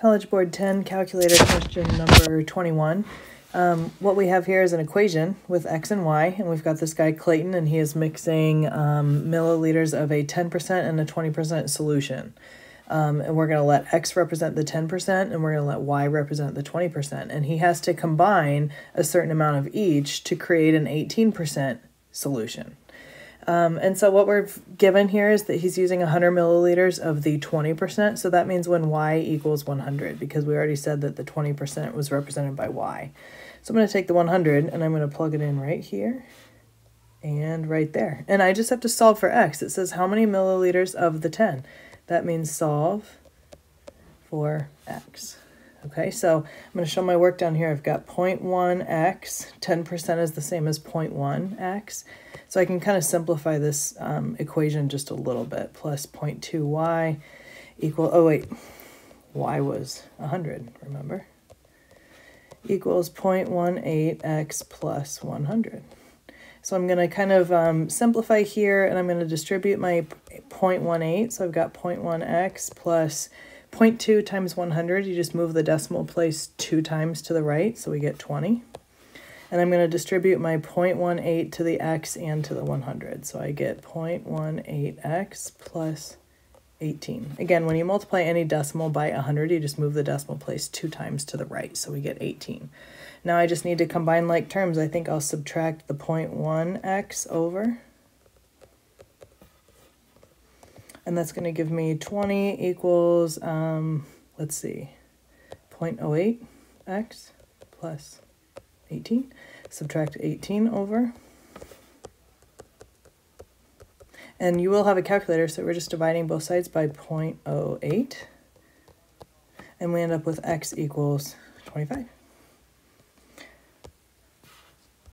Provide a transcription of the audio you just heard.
College Board 10 calculator question number 21. Um, what we have here is an equation with x and y, and we've got this guy Clayton, and he is mixing um, milliliters of a 10% and a 20% solution. Um, and we're going to let x represent the 10%, and we're going to let y represent the 20%. And he has to combine a certain amount of each to create an 18% solution. Um, and so what we're given here is that he's using 100 milliliters of the 20%. So that means when y equals 100, because we already said that the 20% was represented by y. So I'm going to take the 100 and I'm going to plug it in right here and right there. And I just have to solve for x. It says how many milliliters of the 10. That means solve for x. Okay, so I'm going to show my work down here. I've got 0.1x, 10% is the same as 0.1x. So I can kind of simplify this um, equation just a little bit. Plus 0.2y equal, oh wait, y was 100, remember? Equals 0.18x plus 100. So I'm going to kind of um, simplify here, and I'm going to distribute my 0.18. So I've got 0.1x plus 0.2 times 100, you just move the decimal place two times to the right, so we get 20. And I'm going to distribute my 0.18 to the x and to the 100. So I get 0.18x plus 18. Again, when you multiply any decimal by 100, you just move the decimal place two times to the right, so we get 18. Now I just need to combine like terms. I think I'll subtract the 0.1x over and that's going to give me 20 equals, um, let's see, 0.08x plus 18. Subtract 18 over. And you will have a calculator, so we're just dividing both sides by 0.08. And we end up with x equals 25.